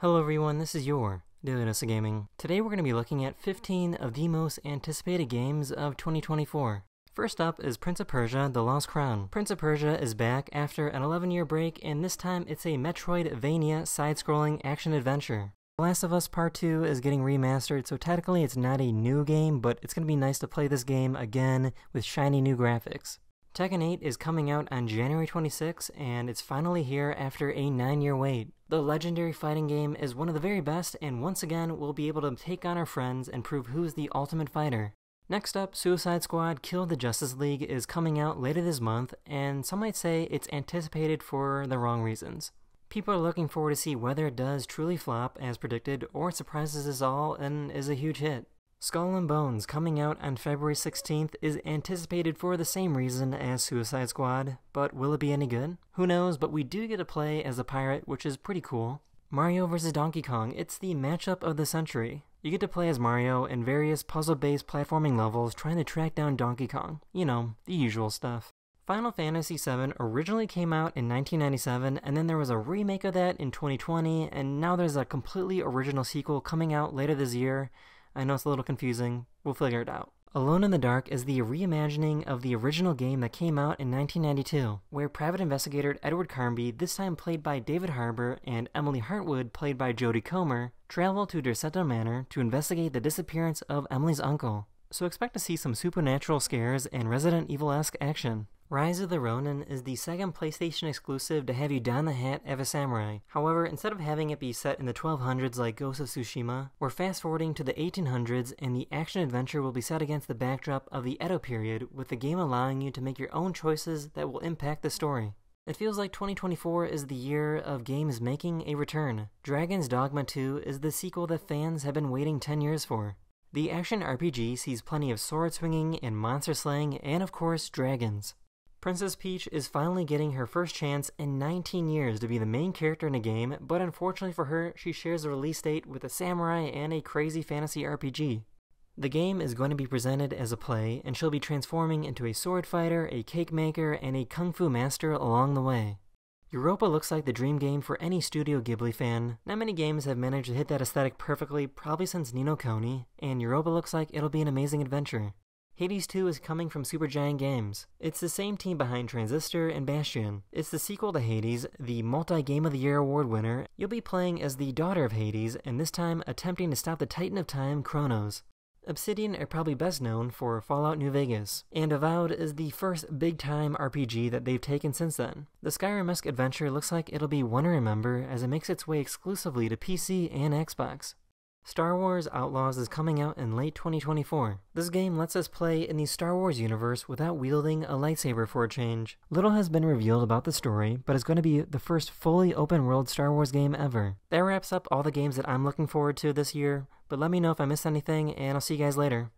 Hello everyone, this is your Daily Dose of Gaming. Today we're going to be looking at 15 of the most anticipated games of 2024. First up is Prince of Persia The Lost Crown. Prince of Persia is back after an 11 year break, and this time it's a Metroidvania side scrolling action adventure. The Last of Us Part 2 is getting remastered, so technically it's not a new game, but it's going to be nice to play this game again with shiny new graphics. Tekken 8 is coming out on January 26, and it's finally here after a 9 year wait. The legendary fighting game is one of the very best, and once again, we'll be able to take on our friends and prove who's the ultimate fighter. Next up, Suicide Squad Kill the Justice League is coming out later this month, and some might say it's anticipated for the wrong reasons. People are looking forward to see whether it does truly flop as predicted or surprises us all and is a huge hit. Skull and Bones, coming out on February 16th, is anticipated for the same reason as Suicide Squad, but will it be any good? Who knows, but we do get to play as a pirate, which is pretty cool. Mario vs. Donkey Kong, it's the matchup of the century. You get to play as Mario in various puzzle based platforming levels trying to track down Donkey Kong. You know, the usual stuff. Final Fantasy VII originally came out in 1997, and then there was a remake of that in 2020, and now there's a completely original sequel coming out later this year. I know it's a little confusing. We'll figure it out. Alone in the Dark is the reimagining of the original game that came out in 1992, where private investigator Edward Carnby, this time played by David Harbour, and Emily Hartwood, played by Jodie Comer, travel to Derceto Manor to investigate the disappearance of Emily's uncle. So expect to see some supernatural scares and Resident Evil-esque action. Rise of the Ronin is the second PlayStation exclusive to have you don the hat of a samurai. However, instead of having it be set in the 1200s like Ghost of Tsushima, we're fast forwarding to the 1800s and the action adventure will be set against the backdrop of the Edo period, with the game allowing you to make your own choices that will impact the story. It feels like 2024 is the year of games making a return. Dragon's Dogma 2 is the sequel that fans have been waiting 10 years for. The action RPG sees plenty of sword swinging and monster slaying, and of course, dragons. Princess Peach is finally getting her first chance in 19 years to be the main character in a game, but unfortunately for her, she shares a release date with a samurai and a crazy fantasy RPG. The game is going to be presented as a play, and she'll be transforming into a sword fighter, a cake maker, and a kung fu master along the way. Europa looks like the dream game for any Studio Ghibli fan. Not many games have managed to hit that aesthetic perfectly, probably since Ni no Kuni, and Europa looks like it'll be an amazing adventure. Hades 2 is coming from Supergiant Games. It's the same team behind Transistor and Bastion. It's the sequel to Hades, the multi Game of the Year award winner. You'll be playing as the daughter of Hades, and this time attempting to stop the Titan of Time, Kronos. Obsidian are probably best known for Fallout New Vegas, and Avowed is the first big time RPG that they've taken since then. The Skyrim esque adventure looks like it'll be one to remember as it makes its way exclusively to PC and Xbox. Star Wars Outlaws is coming out in late 2024. This game lets us play in the Star Wars universe without wielding a lightsaber for a change. Little has been revealed about the story, but it's going to be the first fully open world Star Wars game ever. That wraps up all the games that I'm looking forward to this year, but let me know if I missed anything, and I'll see you guys later.